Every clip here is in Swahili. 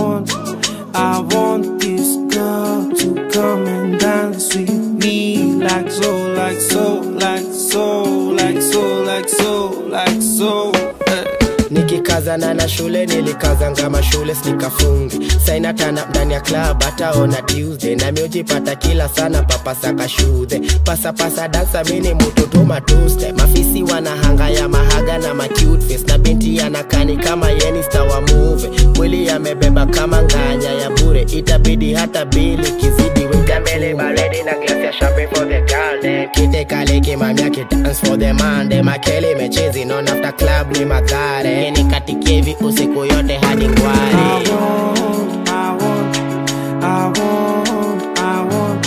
I want this girl to come and dance with me. Like so, like so, like so, like so, like so, like so. eh. nikikazana na shule nilikazanga mashule sikafungi. Sainatana ndani ya club hataona tuesday. Na miuji pata kila sana papasaka shudhe pasapasa dansa mini mutoto matuste mafisi wanahanga ya mahaga na macute face. Na binti anakani kama yenista wa move mwili yamebeba itabidi hata bili kizidi weka mbele baridi na glass ya champagne for the girl dem kite kale kimamia kidance for the man dem akeli mechezi non after club ni madhare. Ni katikevi usiku yote hadi I ngwari want, I want, I want, I want,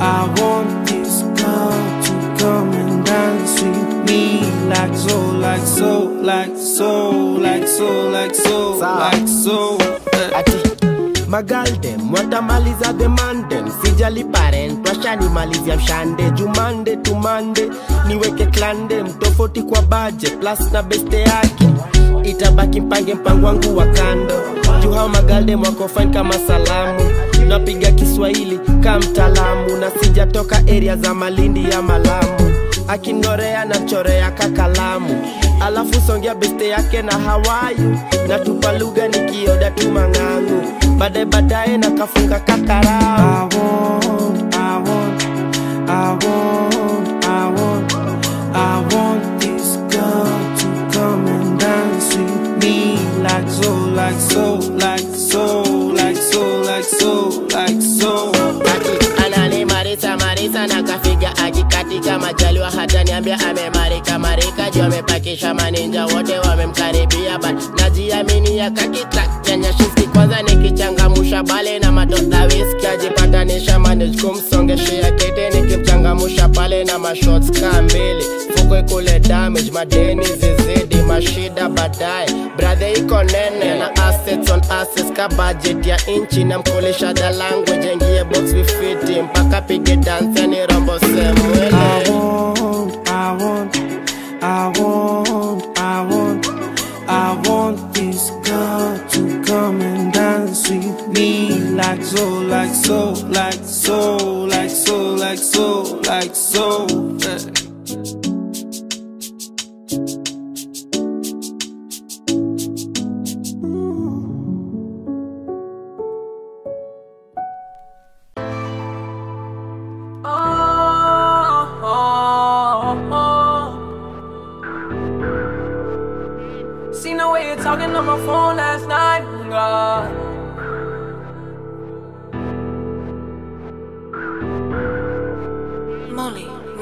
I want this girl to come and dance with me. Like so, like so, like so, like so, like so, like so. eh. Ati mali watamaliza the mandem sijali parent washanimalizia mshande. Jumande tumande niweke klande mtofauti kwa baje plus na beste yake. Itabaki mpange mpango wangu wa kando. Juu hao magaldem wako fine kama salamu. Napiga kiswahili ka mtaalamu. Na sijatoka area za malindi ya malamu. Akinorea na chorea kakalamu alafu songea beste yake na hawayu natupa lugha nikioda tu mang'ang'u baadaye baadaye na kafunga kakarao I want, I want, I want, I want, I want this girl to come and dance with me like so, like so, like so, like so, like so, marisa marisa na kafiga akikatika majaliwa hata niambia amemarika marika. Juu amepakisha maninja wote wamemkaribia. But najiamini ya pale na mashots ka mbili. Fukwe kule damage madeni zizidi mashida baadaye. Brathe iko nene na assets on assets ka budget ya inchi na mkulisha the language ingie box vifiti mpaka pige dance ni rombo semwele so. eh. Seen the way you're talking on my phone last night,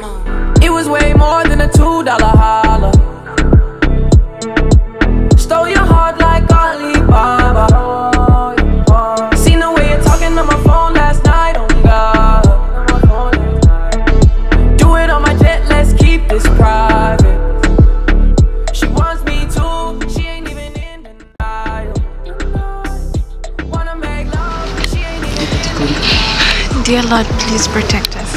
It was way more than a two dollar holler. Stole your heart like Alibaba. Seen the way you're talking on my phone last night, oh God. Do it on my jet, let's keep this private. She wants me she ain't even in. Wanna make love, she ain't even in Dear Lord, please protect us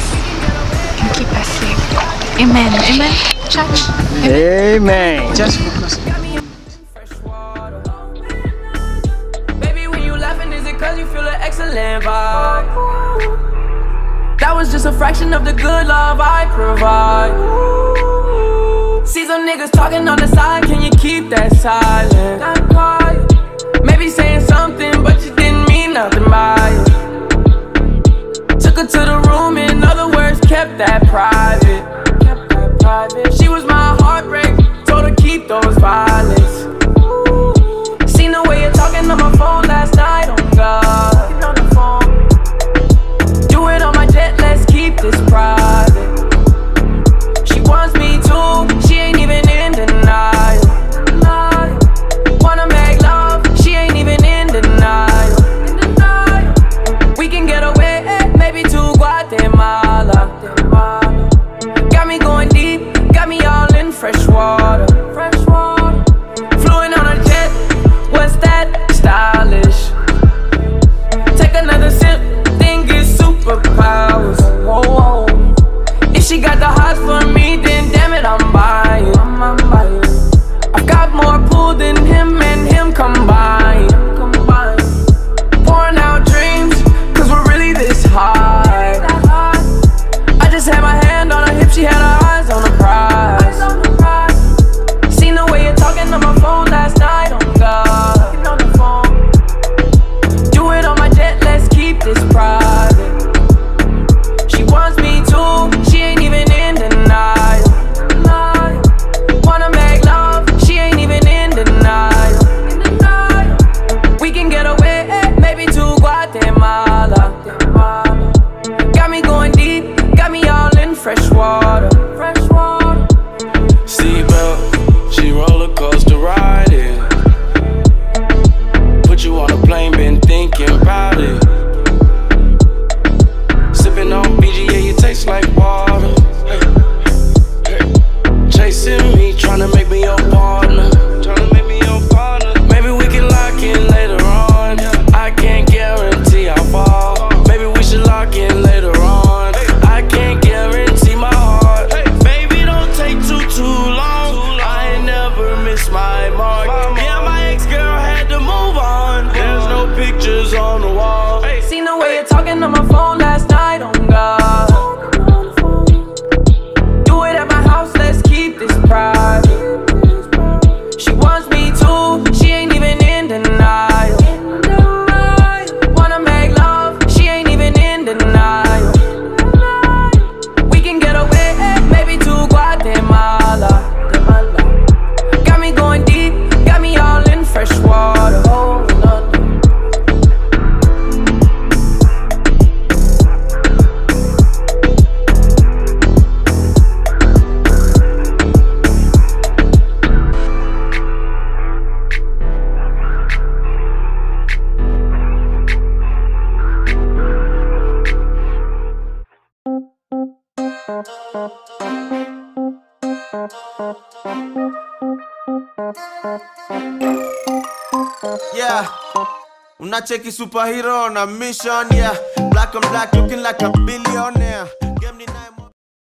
and keep us safe. Amen. Amen. Church. Amen. Just focus. Baby, when you laughing, is it cause you feel an excellent vibe? That was just a fraction of the good love I provide. See some niggas talking on the side, can you keep that silent? Maybe saying something, but you didn't mean nothing by it. It's my mark. Yeah, my Yeah. Unacheki superhero na mission, yeah. Black on black looking like a billionaire.